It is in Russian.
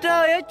Trời ơi trời